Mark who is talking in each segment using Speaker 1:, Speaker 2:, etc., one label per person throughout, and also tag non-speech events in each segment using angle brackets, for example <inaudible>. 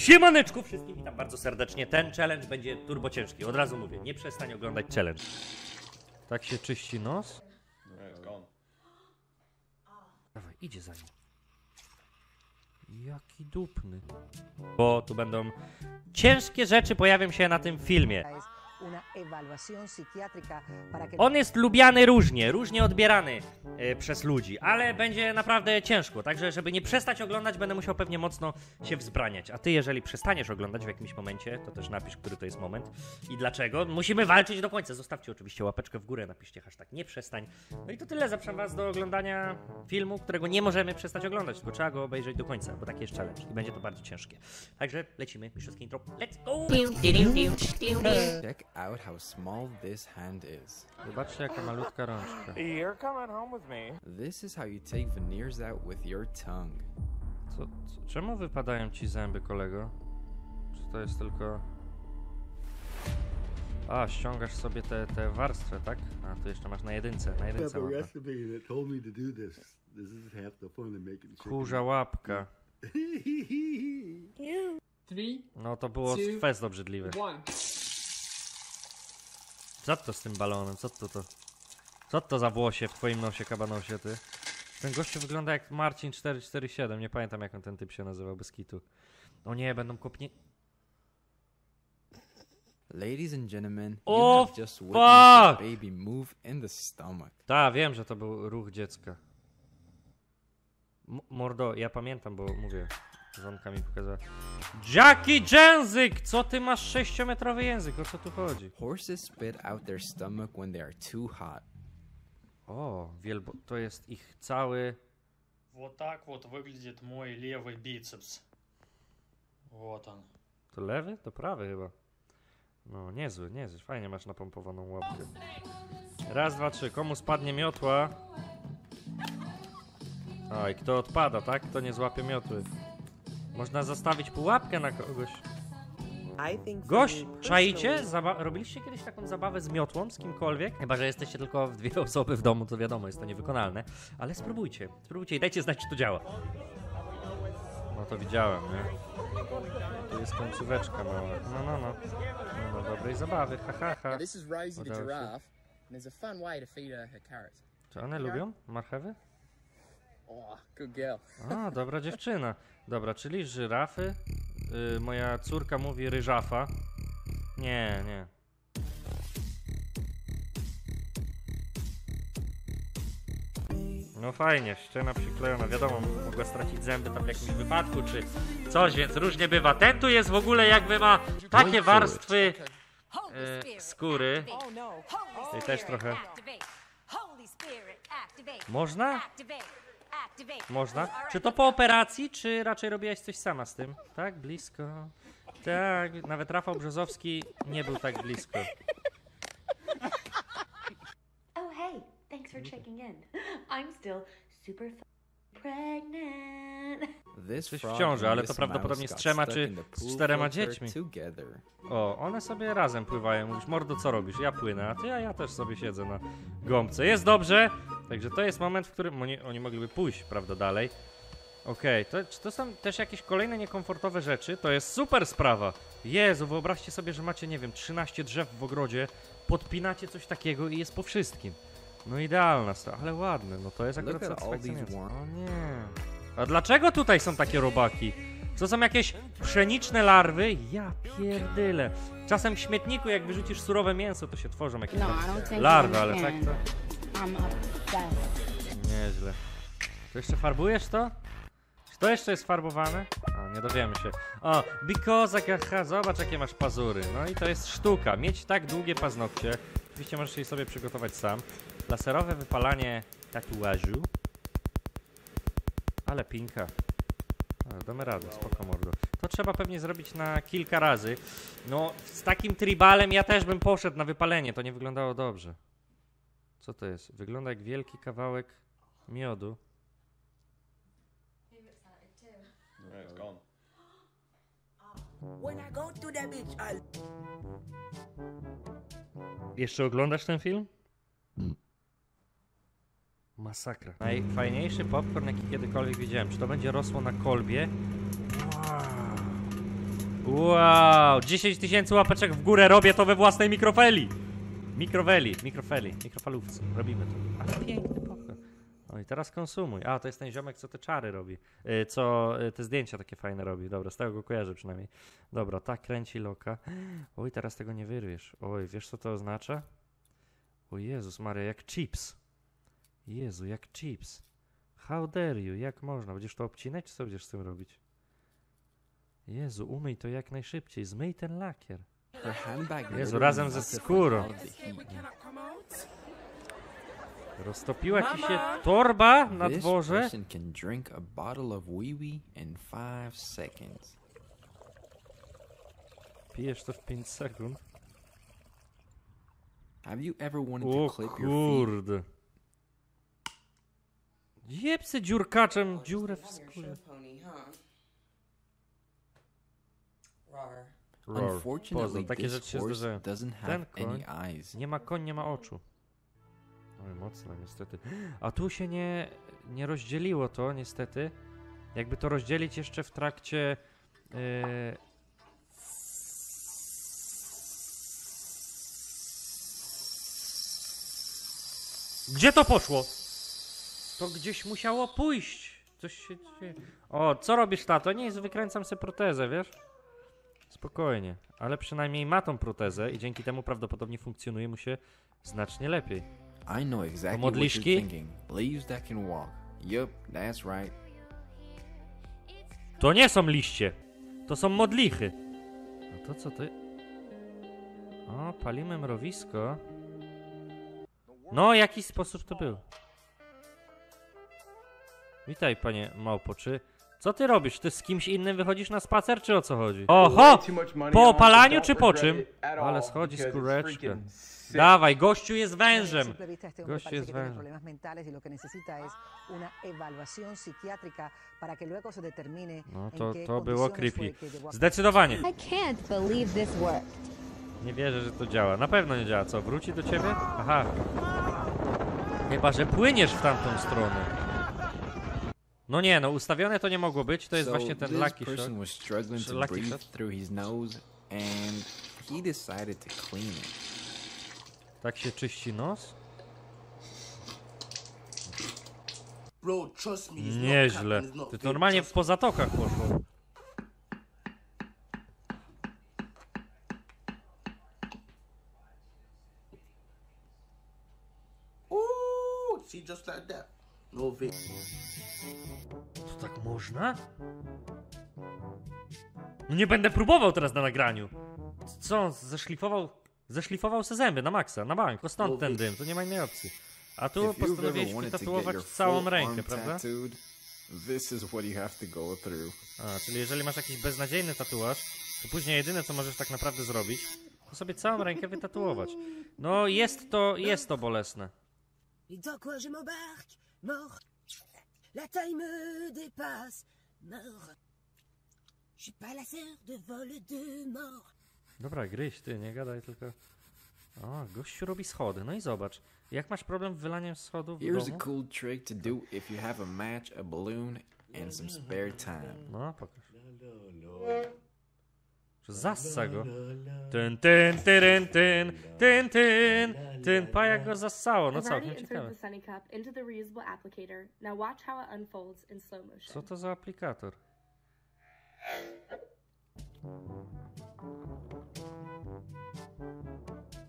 Speaker 1: Siemaneczku wszystkim, witam bardzo serdecznie. Ten challenge będzie turbo ciężki. Od razu mówię, nie przestań oglądać challenge. Tak się czyści nos? Dawaj, idzie za nim. Jaki dupny. Bo tu będą ciężkie rzeczy pojawią się na tym filmie. On jest lubiany różnie, różnie odbierany przez ludzi, ale będzie naprawdę ciężko. Także, żeby nie przestać oglądać, będę musiał pewnie mocno się wzbraniać. A ty, jeżeli przestaniesz oglądać w jakimś momencie, to też napisz, który to jest moment i dlaczego. Musimy walczyć do końca. Zostawcie oczywiście łapeczkę w górę, napiszcie hashtag nie przestań. No i to tyle. Zapraszam was do oglądania filmu, którego nie możemy przestać oglądać, tylko trzeba go obejrzeć do końca, bo taki jest challenge i będzie to bardzo ciężkie. Także lecimy. Mistrzowski intro. Let's go!
Speaker 2: Check out how small this hand is.
Speaker 1: Zobaczcie, jaka malutka rączka.
Speaker 3: You're coming home with me.
Speaker 2: This is how you take veneers out with your tongue.
Speaker 1: Co, co, czemu wypadają ci zęby, kolego? Czy to jest tylko... A, ściągasz sobie te, te warstwę, tak? A, tu jeszcze masz na jedynce, na jedynce
Speaker 4: a
Speaker 1: mapa.
Speaker 4: recipe that told me to do this. This is half the fun of making chicken.
Speaker 1: Kurza łapka. <laughs>
Speaker 5: Three,
Speaker 1: No to było
Speaker 5: Two.
Speaker 1: fest obrzydliwe.
Speaker 5: one.
Speaker 1: Co to z tym balonem? Co to to? Co to za włosie w twoim nosie, kabanosie, ty? Ten gościu wygląda jak Marcin 447, nie pamiętam jak on ten typ się nazywał, bez kitu. O nie, będą kopnie...
Speaker 2: Ladies and gentlemen, you
Speaker 1: Oh,
Speaker 2: have just
Speaker 1: fuck!
Speaker 2: baby move in the stomach.
Speaker 1: Ta, wiem, że to był ruch dziecka. M mordo, ja pamiętam, bo mówię, żonka mi pokazała. Jackie Język! Co ty masz sześciometrowy język? O co tu chodzi?
Speaker 2: Horses spit out their stomach when they are too hot.
Speaker 1: O, wielbo... To jest ich cały...
Speaker 6: Вот так вот выглядит мой левый бицепс. Вот он.
Speaker 1: To lewy? To prawy chyba. No, niezły, niezły. Fajnie masz napompowaną łapkę. Raz, dwa, trzy. Komu spadnie miotła? Oj, kto odpada, tak? Kto nie złapie miotły. Można zastawić pułapkę na kogoś. Gość,
Speaker 7: personally-
Speaker 1: Zaba- robiliście kiedyś taką zabawę z miotłą, z kimkolwiek? Chyba, że jesteście tylko w dwie <laughs> osoby w domu, to wiadomo, jest to niewykonalne. Ale spróbujcie, spróbujcie i dajcie znać, czy to działa. No to widziałem, nie? Tu jest końcóweczka mała. No, no, no. No, no, dobrej zabawy, ha, ha, ha.
Speaker 8: This is Rosie the
Speaker 1: Udało się.
Speaker 8: giraffe, and there's a fun way to feed her her carrots.
Speaker 1: Czy one lubią marchewy?
Speaker 8: Oh, good girl.
Speaker 1: A, dobra dziewczyna. Dobra, czyli żyrafy. Y, moja córka mówi ryżafa. Nie, nie. No fajnie, ściana przyklejona. Wiadomo, mogła stracić zęby tam w jakimś wypadku czy coś, więc różnie bywa. Ten tu jest w ogóle jakby ma takie warstwy e, skóry. I też trochę. Można? Można. Czy to po operacji, czy raczej robiłaś coś sama z tym? Tak, blisko. Tak, nawet Rafał Brzozowski nie był tak blisko.
Speaker 9: Oh, hey, thanks for checking in. I'm still super pregnant.
Speaker 1: Coś w ciąży, ale to prawdopodobnie z trzema czy z czterema dziećmi. O, one sobie razem pływają. Mówisz, mordo, co robisz? Ja płynę, a ty, ja, ja też sobie siedzę na gąbce. Jest dobrze. Także to jest moment, w którym oni, oni mogliby pójść, prawda, dalej. Okej, to, czy to są też jakieś kolejne niekomfortowe rzeczy? To jest super sprawa. Jezu, wyobraźcie sobie, że macie, nie wiem, 13 drzew w ogrodzie, podpinacie coś takiego i jest po wszystkim. No idealna sta, ale ładne, no to jest akurat satysfakcjonujące. O nie. A dlaczego tutaj są takie robaki? To są jakieś pszeniczne larwy? Ja pierdyle. Czasem w śmietniku, jak wyrzucisz surowe mięso, to się tworzą jakieś
Speaker 9: No,
Speaker 1: tam
Speaker 9: I don't think you
Speaker 1: larwy, ale tak to
Speaker 9: I'm obsessed.
Speaker 1: nieźle. To jeszcze farbujesz to? Czy to jeszcze jest farbowane? O, nie dowiemy się. O, because, aha, zobacz jakie masz pazury. No i to jest sztuka. Mieć tak długie paznokcie. Oczywiście możesz je sobie przygotować sam. Laserowe wypalanie tatuażu. Ale pinka. A, damy radę, spoko mordo. To trzeba pewnie zrobić na kilka razy. No, z takim tribalem ja też bym poszedł na wypalenie. To nie wyglądało dobrze. Co to jest? Wygląda jak wielki kawałek miodu.
Speaker 10: Yeah, it's gone.
Speaker 7: When I go to the beach, I'll
Speaker 1: Jeszcze oglądasz ten film? Masakra. Najfajniejszy popcorn, jaki kiedykolwiek widziałem. Czy to będzie rosło na kolbie? Wow. Wow, 10 tysięcy łapeczek w górę robię to we własnej mikrofeli. Mikroweli, mikrofeli, mikrofalówce. Robimy to. Ale piękny pokój. O i teraz konsumuj. A, to jest ten ziomek, co te czary robi. Y, co y, te zdjęcia takie fajne robi. Dobra, z tego go kojarzę przynajmniej. Dobra, tak kręci loka. <gasps> Oj, teraz tego nie wyrwiesz. Oj, wiesz co to oznacza? O Jezus Maria, jak chips. Jezu, jak chips. How dare you? Jak można? Będziesz to obcinać, czy co będziesz z tym robić? Jezu, umyj to jak najszybciej. Zmyj ten lakier. Jezu, razem ze skórą. Roztopiła ci się torba na
Speaker 2: This
Speaker 1: dworze?
Speaker 2: person can drink a bottle of wee wee in five seconds.
Speaker 1: Pijesz to w 5 sekund.
Speaker 2: Have you ever wanted to clip your feet?
Speaker 1: Jebsy dziurkaczem dziurę w skórze.
Speaker 2: Unfortunately,
Speaker 1: takie rzeczy się zdarzają. Ten koń nie ma koń, nie ma oczu. Oj, mocno niestety. A tu się nie, nie rozdzieliło to niestety. Jakby to rozdzielić jeszcze w trakcie... Yy... Gdzie to poszło? To gdzieś musiało pójść. Coś się dzieje. O, co robisz, tato? Nie, wykręcam sobie protezę, wiesz? Spokojnie. Ale przynajmniej ma tą protezę i dzięki temu prawdopodobnie funkcjonuje mu się znacznie lepiej.
Speaker 2: I know exactly what you're thinking. Believes that can walk. That's right.
Speaker 1: To nie są liście. To są modlichy. No to co ty? O, palimy mrowisko. No, jaki sposób to był? Witaj, panie małpo, czy... Co ty robisz? Ty z kimś innym wychodzisz na spacer, czy o co chodzi? Oho! Po opalaniu, czy po czym? Ale schodzi skóreczkę. Dawaj, gościu jest wężem. Gościu jest wężem.
Speaker 7: y
Speaker 1: No to, to było creepy. Zdecydowanie. Nie wierzę, że to działa. Na pewno nie działa. Co, wróci do ciebie? Aha. Chyba, że płyniesz w tamtą stronę. No nie, no ustawione to nie mogło być. To jest
Speaker 2: so
Speaker 1: właśnie ten lucky shot.
Speaker 2: was struggling to
Speaker 1: lucky
Speaker 2: breathe
Speaker 1: shot?
Speaker 2: through his nose, and he decided to clean it.
Speaker 1: Tak się czyści nos?
Speaker 11: Bro, trust me.
Speaker 1: Nieźle. Ty
Speaker 11: fake,
Speaker 1: normalnie po zatokach poszło.
Speaker 11: Ooh, see, just like that. No fake.
Speaker 1: To tak można? No nie będę próbował teraz na nagraniu. Co on zeszlifował? Zeszlifował se zęby na maksa, na bank. Bo stąd ten dym, to nie ma innej opcji. A tu
Speaker 2: to
Speaker 1: wytatuować
Speaker 2: your
Speaker 1: całą rękę, prawda?
Speaker 2: tattooed, this is what you have to go through.
Speaker 1: A, czyli jeżeli masz jakiś beznadziejny tatuaż, to później jedyne co możesz tak naprawdę zrobić, to sobie całą rękę wytatuować. No jest to, jest to bolesne.
Speaker 12: Mort. La taille me dépasse. Mort. Je suis pas la sœur de vol de mort.
Speaker 1: Dobra, gryź, ty, nie gadaj tylko. O, gościu robi schody, no i zobacz. Jak masz problem z wylaniem schodów w
Speaker 2: Here's a
Speaker 1: domu?
Speaker 2: cool trick to do if you have a match, a balloon, and some spare time.
Speaker 1: No, pokaż. Zassa go. Tyn, tyn, tyn, tyn, tyn, tyn. Pa jak go zassało, no całkiem ciekawe. Co to za aplikator?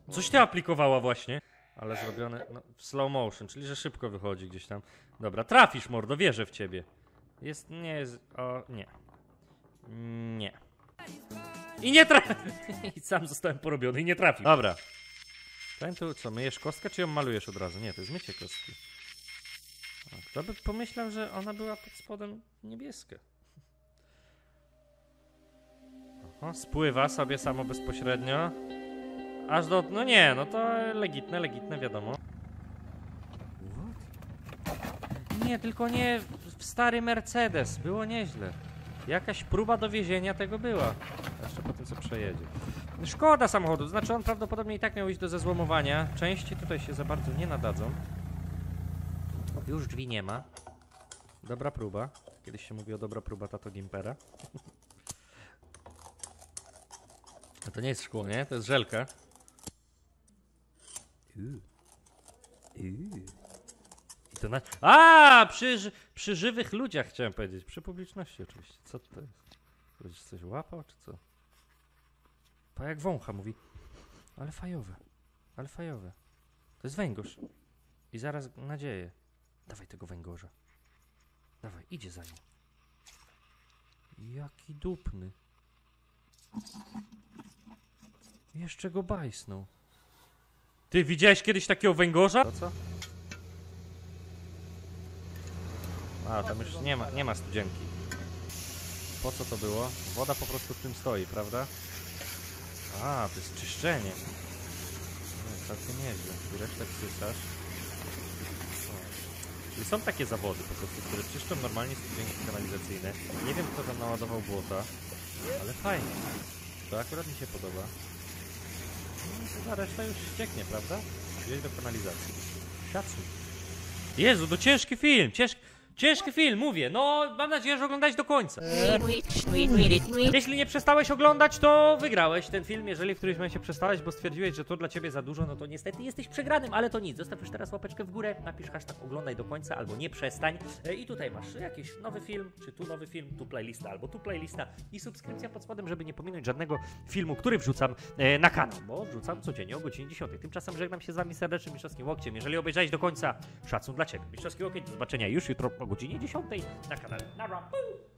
Speaker 1: Coś ty aplikowała właśnie, ale zrobione no, w slow motion, czyli że szybko wychodzi gdzieś tam. Dobra, trafisz mordo, wierzę w ciebie. Jest, nie jest, o, nie. Nie. I nie trafi. <laughs> I sam zostałem porobiony i nie trafił. Dobra. Ten tu, co, myjesz kostkę, czy ją malujesz od razu? Nie, to jest mycie kostki. A kto by pomyślał, że ona była pod spodem niebieska? Oho, spływa sobie samo bezpośrednio. Aż do... No nie, no to legitne, legitne, wiadomo. Nie, tylko nie w stary Mercedes. Było nieźle. Jakaś próba dowiezienia tego była. Jeszcze po tym, co przejedzie. Szkoda samochodu, znaczy on prawdopodobnie i tak miał iść do zezłomowania. Części tutaj się za bardzo nie nadadzą. Już drzwi nie ma. Dobra próba. Kiedyś się mówi o dobra próba tato Gimpera. A to nie jest szkło, nie? To jest żelka. I to na... A, przy, przy żywych ludziach chciałem powiedzieć. Przy publiczności oczywiście. Co to jest? Ktoś coś łapał, czy co? Pa jak wącha mówi. Ale fajowe. Ale fajowe. To jest węgorz. I zaraz nadzieję. Dawaj tego węgorza. Dawaj, idzie za nim. Jaki dupny. Jeszcze go bajsnął. Ty widziałeś kiedyś takiego węgorza? To co? A, tam już nie ma, nie ma studzienki. Po co to było? Woda po prostu w tym stoi, prawda? A, to jest czyszczenie. No, całkiem nieźle. Resztę wsysasz. Czyli są takie zawody po prostu, które czyszczą normalnie studzienki kanalizacyjne. Nie wiem kto tam naładował błota, ale fajnie. To akurat mi się podoba. No, chyba reszta już ścieknie, prawda? Wjeźdź do kanalizacji. Szacun. Jezu, to ciężki film, ciężki, ciężki film, mówię. No, mam nadzieję, że oglądać do końca. Jeśli nie przestałeś oglądać, to wygrałeś ten film. Jeżeli w którymś momencie przestałeś, bo stwierdziłeś, że to dla ciebie za dużo, no to niestety jesteś przegranym, ale to nic. Zostaw już teraz łapeczkę w górę, napisz hashtag oglądaj do końca albo nie przestań. E, I tutaj masz jakiś nowy film, czy tu nowy film, tu playlista albo tu playlista i subskrypcja pod spodem, żeby nie pominąć żadnego filmu, który wrzucam e, na kanał, bo wrzucam codziennie o godzinie 10. Tymczasem żegnam się z wami serdecznie mistrzowskim łokciem. Jeżeli obejrzałeś do końca, szacun dla ciebie. Mistrzowski łokieć, do zobaczenia już jutro o godzinie 10 na kanale. Nara! Pum!